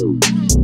Woo!